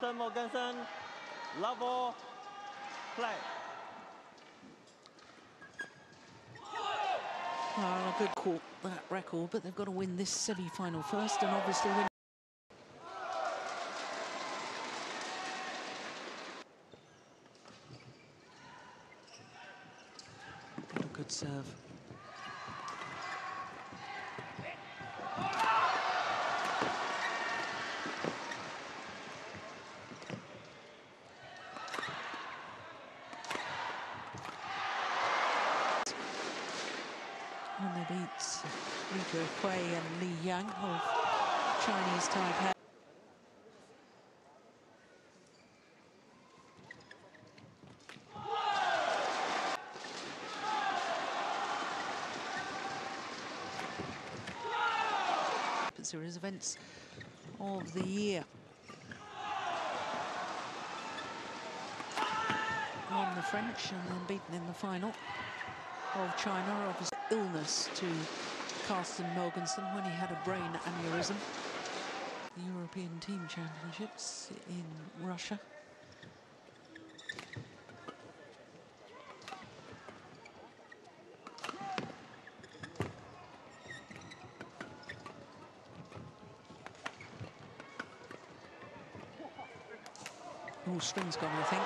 Mogensen, level, play. Ah, well, a good court that record, but they've got to win this semi-final first, and obviously win. Good serve. And they beat Lee Jhe-Huei and Lee Yang of Chinese Taipei. Series events of the year. Won the French and then beaten in the final of China of his illness to Carsten Mogensen when he had a brain aneurysm. European Team Championships in Russia. Oh, strings gone, I think.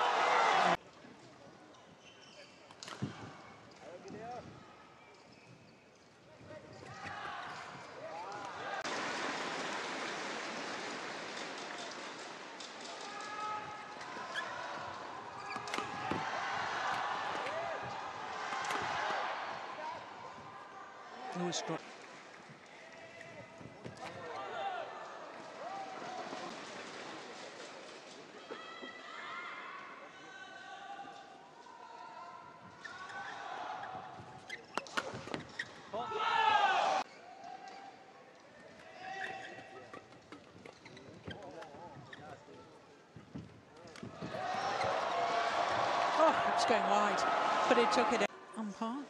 It's. Oh, it's going wide, but it took it. Umpire.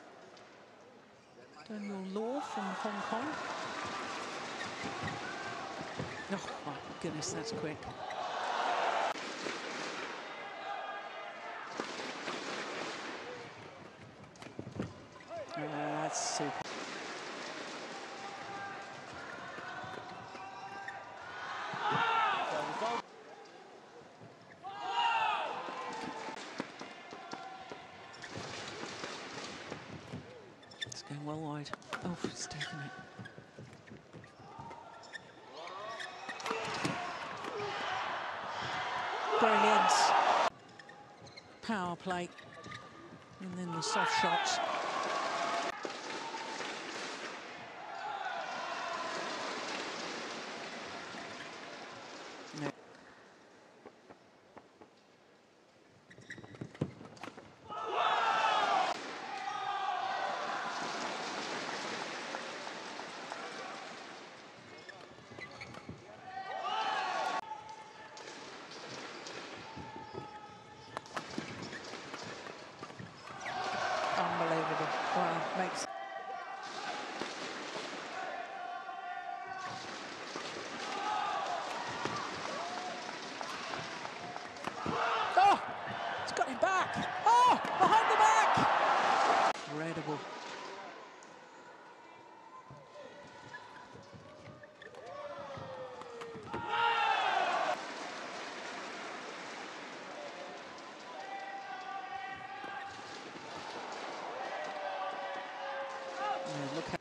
Law from Hong Kong. Oh, my goodness, that's quick. Oh, that's super. It's going well wide. Oh, it's taken it. Brilliant. Power play. And then the soft shots. No. Unbelievable. Wow, makes Oh! It's got it back! Oh! Behind the back! Incredible. Yeah, look how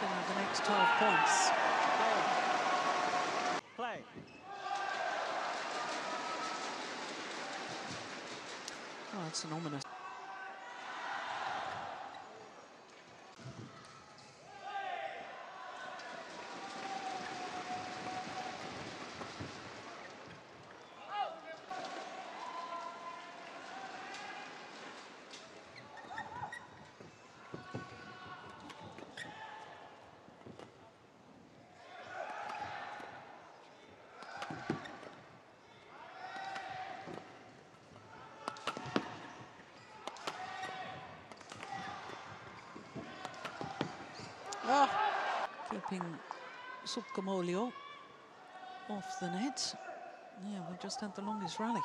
So now the next 12 points. Play. Oh, that's an ominous. Oh, keeping Sukamuljo off the net. Yeah, we just had the longest rally.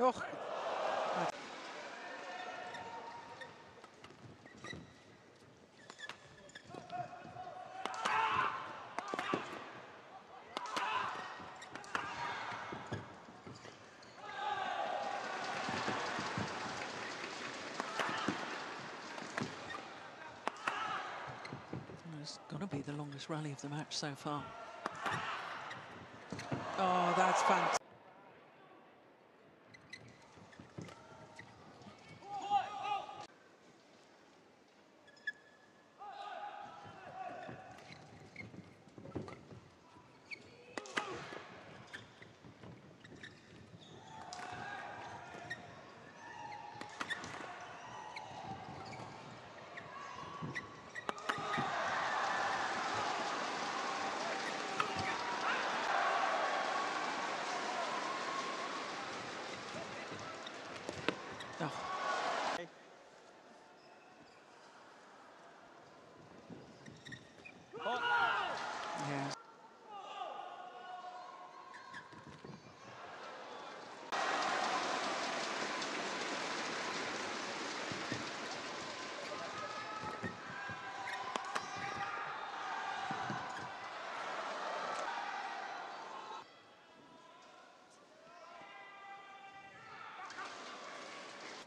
Oh. It's got to be the longest rally of the match so far. Oh, that's fantastic. Oh. Hot. Yeah.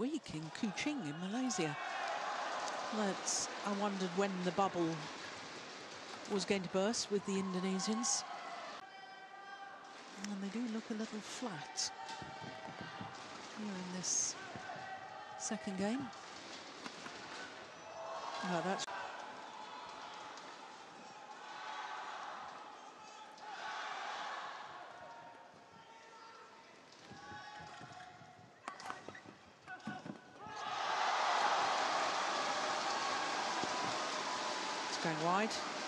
Week in Kuching in Malaysia. Let's. I wondered when the bubble was going to burst with the Indonesians. And they do look a little flat here in this second game. That's going wide.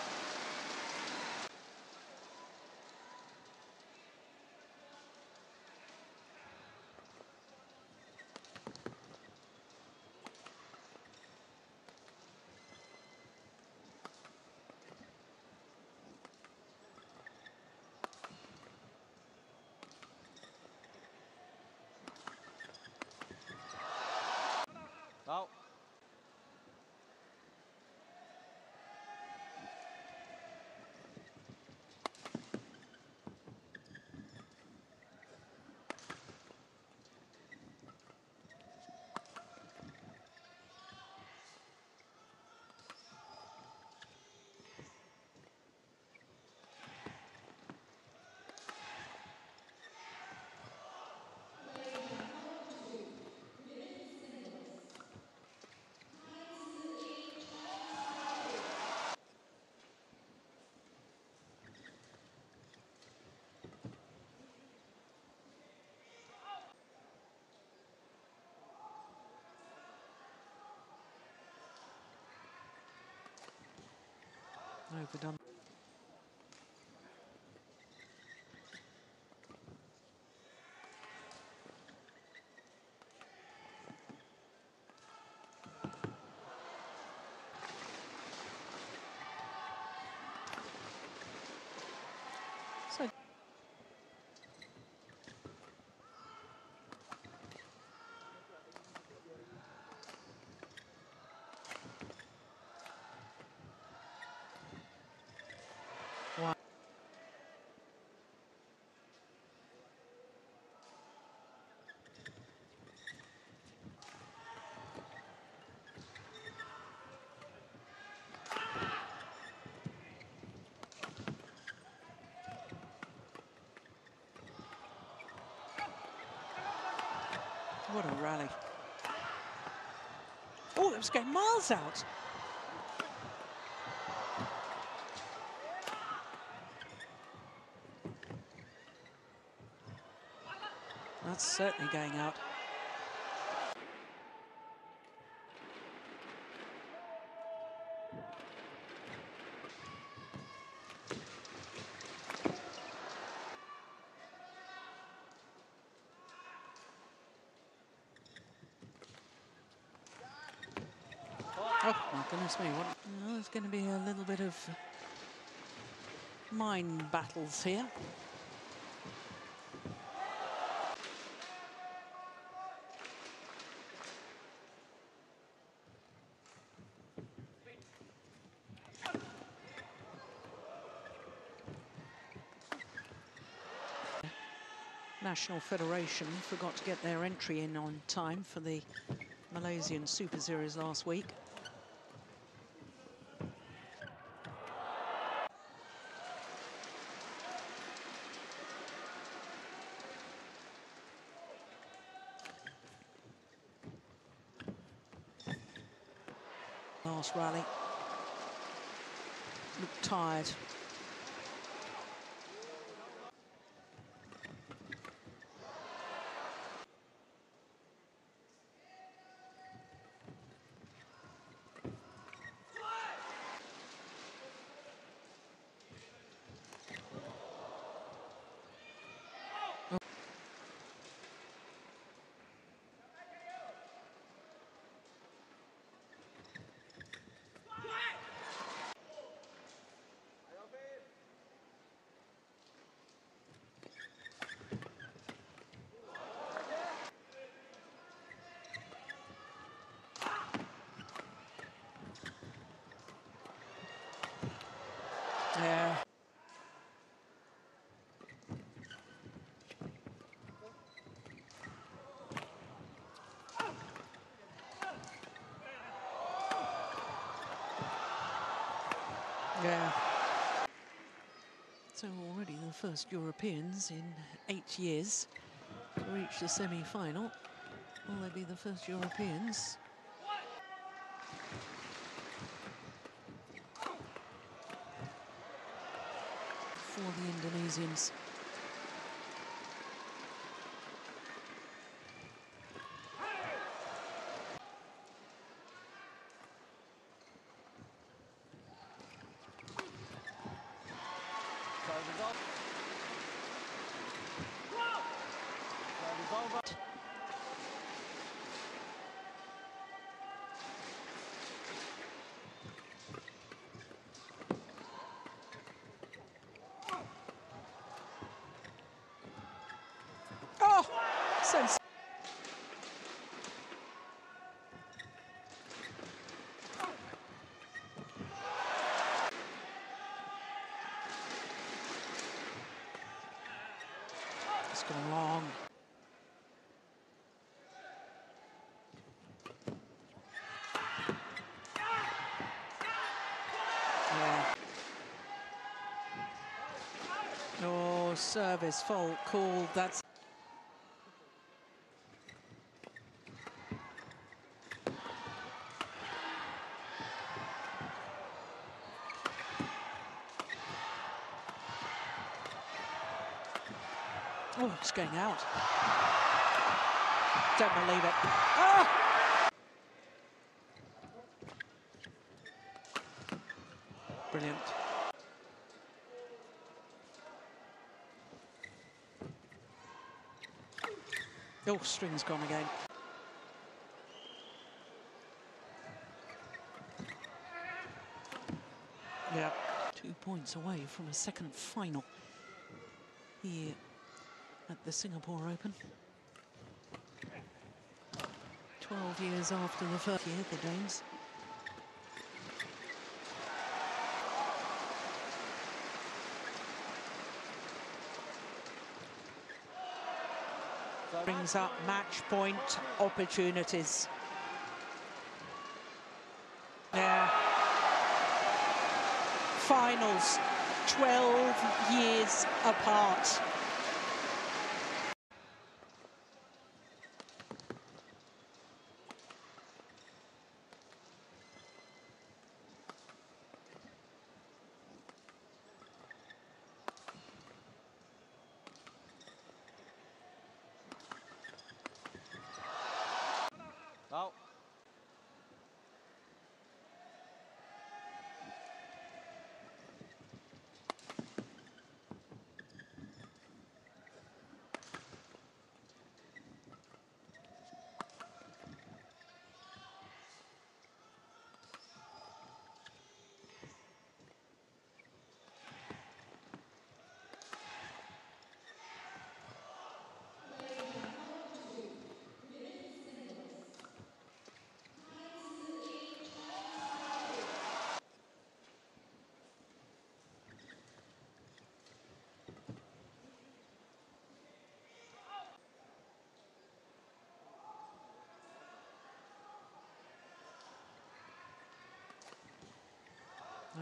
Overdone. So Wow. What a rally. Oh, it was going miles out. That's certainly going out. Oh, my goodness me. What, well, there's going to be a little bit mind battles here. National Federation forgot to get their entry in on time for the Malaysian Super Series last week. Last rally. Looked tired. Yeah. So already the first Europeans in eight years to reach the semi-final. Will they be the first Europeans? For the Indonesians. Serve is off. Serve is over. Oh, sense. Gone long. Oh, service fault called. That's Oh, it's going out. Don't believe it. Ah! Brilliant. Oh, string's gone again. Yeah. Two points away from a second final here the Singapore Open. 12 years after the first year, the Danes. Brings up match point opportunities. Yeah. Finals, 12 years apart.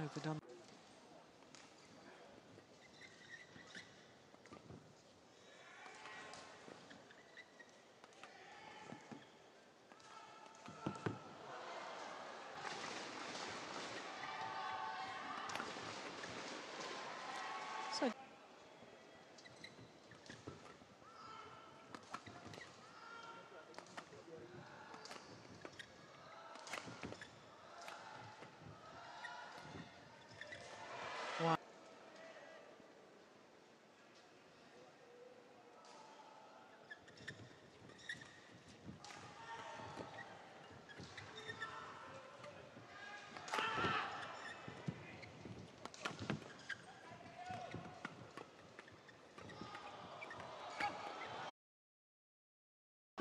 Overdone.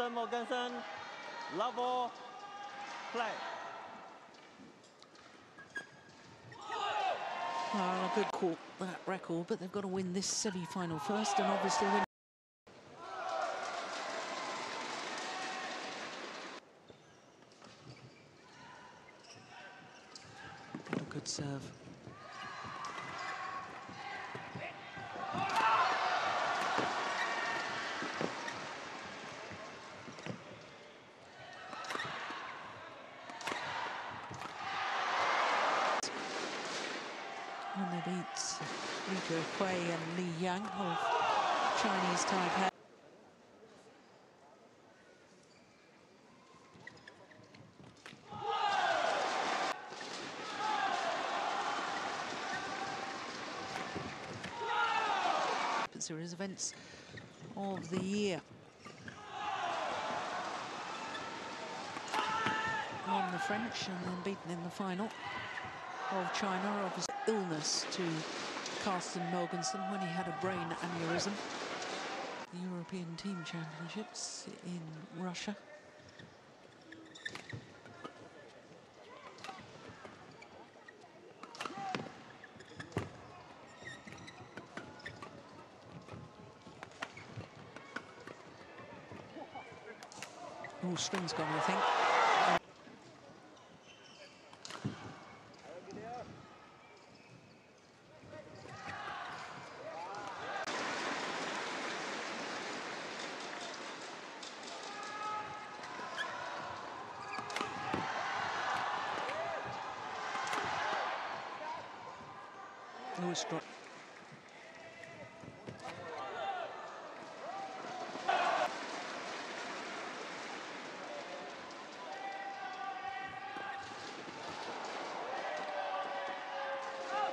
Mogensen, level, play. Well, a good call, that uh, record, but they've got to win this semi-final first and obviously win. Good serve. And they beat Lee Jhe-Huei and Lee Yang of Chinese Taipei. Series events of the year. Won the French and then beaten in the final of China his illness to Carsten Mogensen when he had a brain aneurysm. The European Team Championships in Russia. Oh, strings gone, I think. Oh, struck.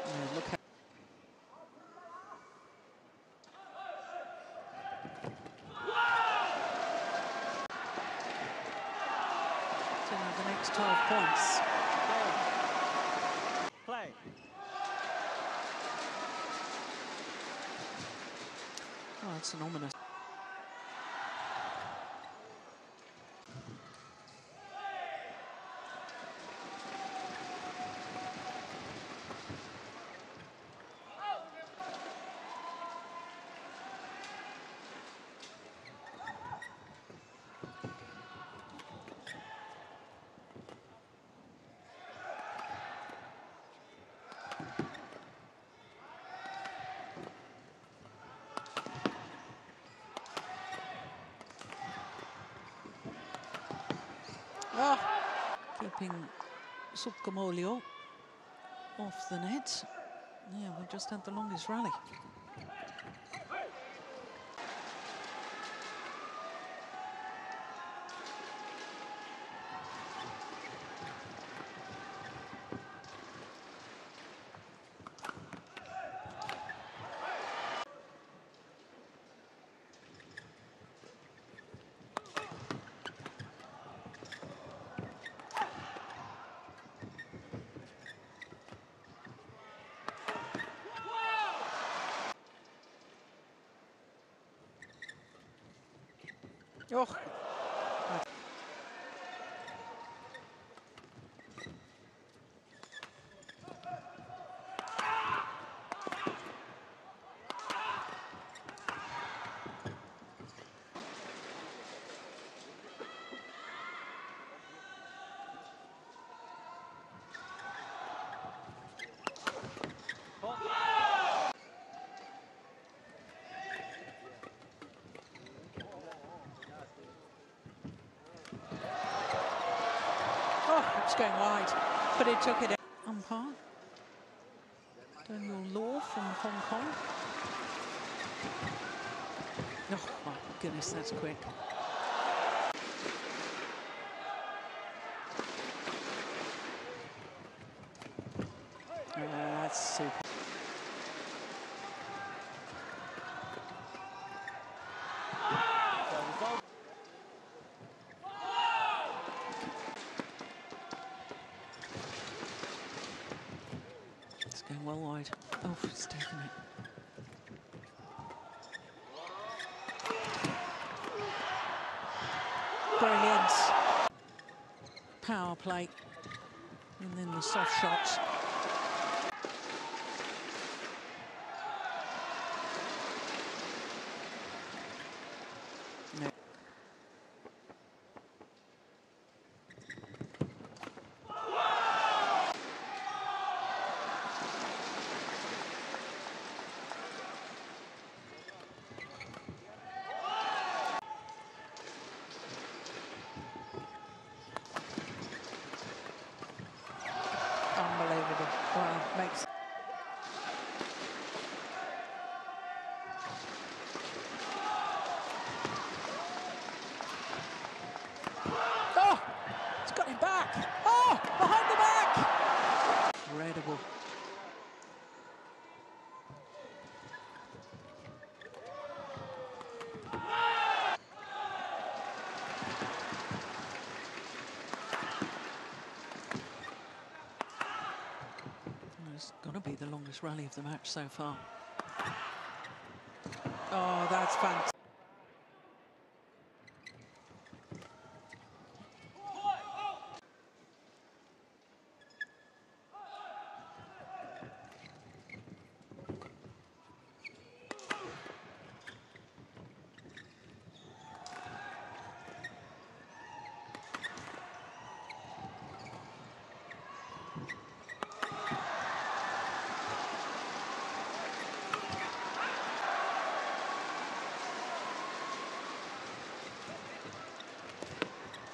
Yeah, look at to the next 12 points. Play. Oh, that's an ominous. Oh, keeping Sukamuljo off the net. Yeah, we just had the longest rally. Oh, going wide, but it took it. Umpire. Daniel Law from Hong Kong. Oh my goodness, that's quick. Oh, that's super. It's going well wide. Oh, it's taken it. Brilliant. Power play. And then the soft shots. No. Unbelievable. Wow, makes Oh! It's got him back! Oh! Behind the back! Incredible. Well, It's going to be the longest rally of the match so far. Oh, that's fantastic.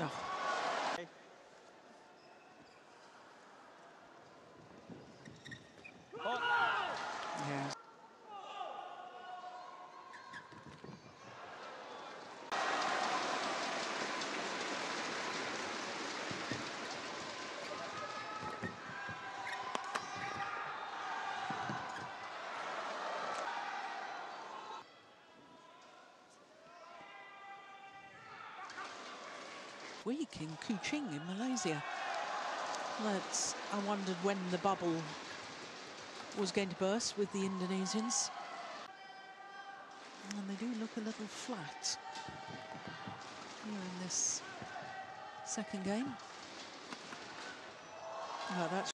Oh, Hot. yeah. Week in Kuching in Malaysia. That's, I wondered when the bubble was going to burst with the Indonesians. And they do look a little flat here in this second game. No, that's